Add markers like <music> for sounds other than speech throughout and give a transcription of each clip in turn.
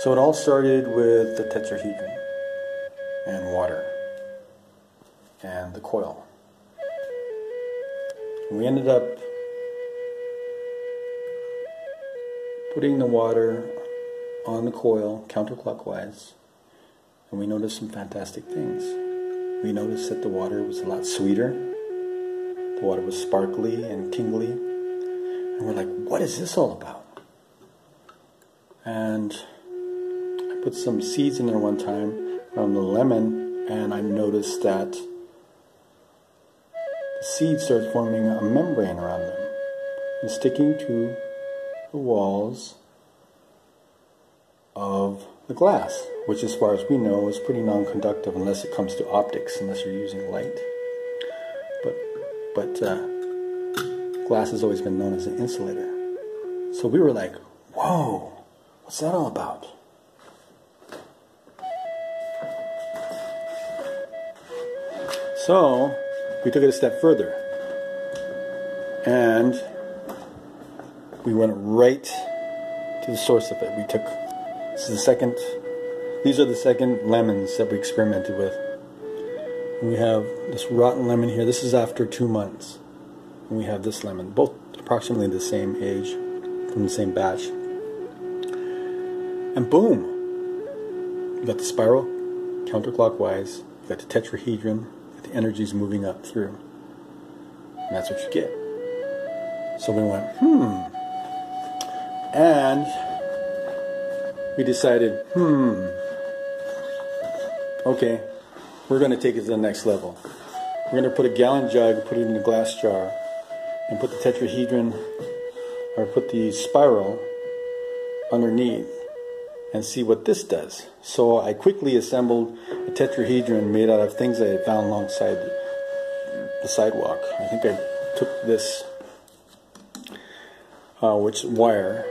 So it all started with the tetrahedron and water and the coil. We ended up putting the water on the coil counterclockwise and we noticed some fantastic things. We noticed that the water was a lot sweeter. The water was sparkly and tingly. And we're like, what is this all about? And put some seeds in there one time around the lemon, and I noticed that the seeds started forming a membrane around them and sticking to the walls of the glass, which as far as we know is pretty non-conductive unless it comes to optics, unless you're using light. But, but uh, glass has always been known as an insulator. So we were like, whoa, what's that all about? So we took it a step further. And we went right to the source of it. We took this is the second these are the second lemons that we experimented with. we have this rotten lemon here. This is after two months. And we have this lemon, both approximately the same age, from the same batch. And boom! You got the spiral counterclockwise, you got the tetrahedron, the energies moving up through. And that's what you get. So we went, hmm. And we decided, hmm, okay, we're going to take it to the next level. We're going to put a gallon jug, put it in a glass jar, and put the tetrahedron, or put the spiral underneath and see what this does. So I quickly assembled a tetrahedron made out of things I had found alongside the sidewalk. I think I took this, uh, which wire,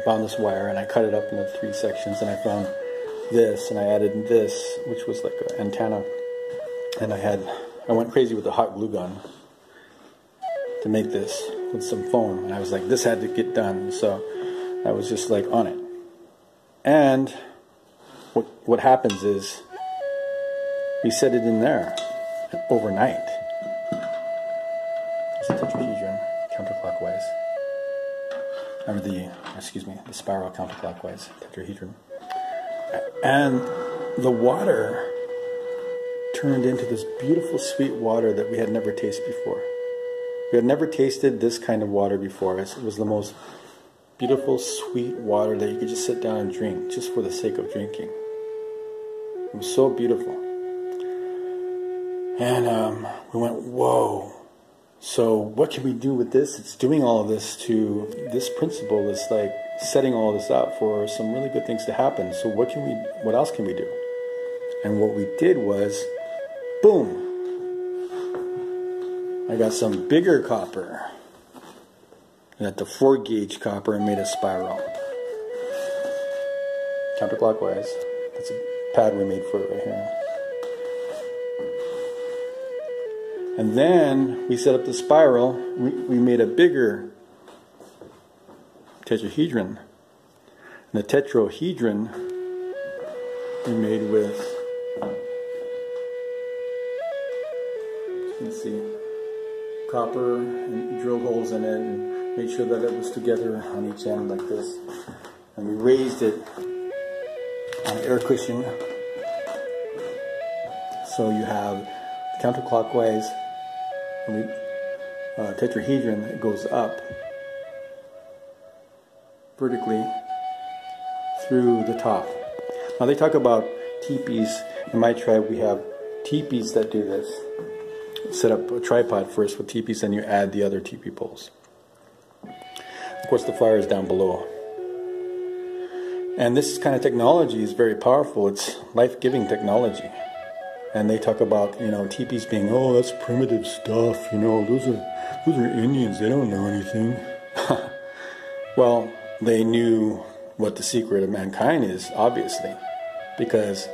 I found this wire and I cut it up into three sections and I found this and I added this, which was like an antenna. And I had, I went crazy with the hot glue gun to make this with some foam. And I was like, this had to get done. So I was just like on it. And what, what happens is we set it in there overnight. It's a tetrahedron counterclockwise. Or the, excuse me, the spiral counterclockwise tetrahedron. And the water turned into this beautiful sweet water that we had never tasted before. We had never tasted this kind of water before. It was the most beautiful, sweet water that you could just sit down and drink just for the sake of drinking. It was so beautiful. And um, we went, whoa. So, what can we do with this? It's doing all of this to this principle is like setting all this up for some really good things to happen. So, what can we, what else can we do? And what we did was, boom, I got some bigger copper got the 4 gauge copper and made a spiral. Counterclockwise. That's a pad we made for it right here. And then we set up the spiral. We, we made a bigger tetrahedron. And the tetrahedron we made with, let's see, copper and drilled holes in it and made sure that it was together on each end like this. And we raised it on air cushion. So you have counterclockwise and we, uh, tetrahedron that goes up vertically through the top. Now they talk about teepees. In my tribe we have teepees that do this. Set up a tripod first with teepees, then you add the other teepee poles. Of course, the fire is down below. And this kind of technology is very powerful. It's life-giving technology. And they talk about, you know, teepees being, oh, that's primitive stuff. You know, those are those are Indians. They don't know anything. <laughs> well, they knew what the secret of mankind is, obviously, because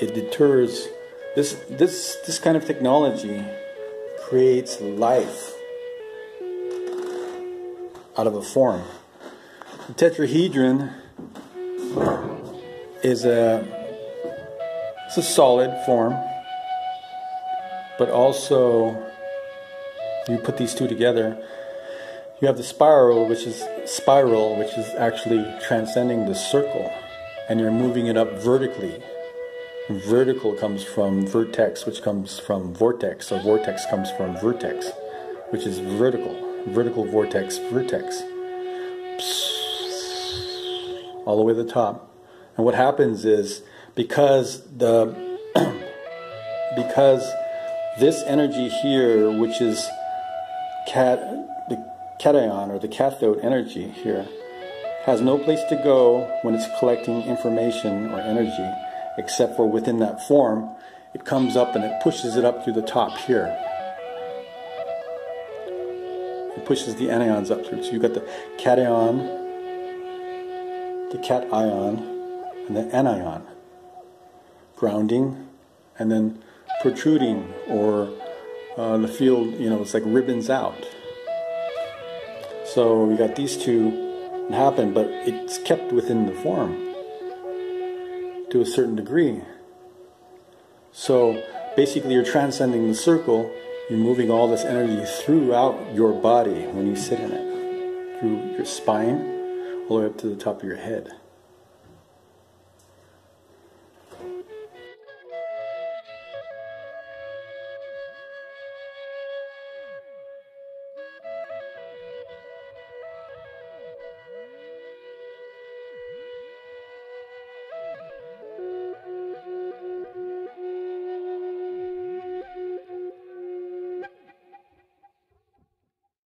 it deters this this this kind of technology creates life out of a form. The tetrahedron is a it's a solid form, but also you put these two together. You have the spiral, which is spiral, which is actually transcending the circle, and you're moving it up vertically. Vertical comes from vertex, which comes from vortex, so vortex comes from vertex, which is vertical. Vertical vortex, vertex. All the way to the top. And what happens is because the <clears throat> because this energy here, which is cat the cation or the cathode energy here, has no place to go when it's collecting information or energy except for within that form. It comes up and it pushes it up through the top here. Pushes the anions up through. So you've got the cation, the cation, and the anion grounding, and then protruding, or uh, the field, you know, it's like ribbons out. So we got these two happen, but it's kept within the form to a certain degree. So basically, you're transcending the circle, you're moving all this energy throughout your body when you sit in it, through your spine, all the way up to the top of your head.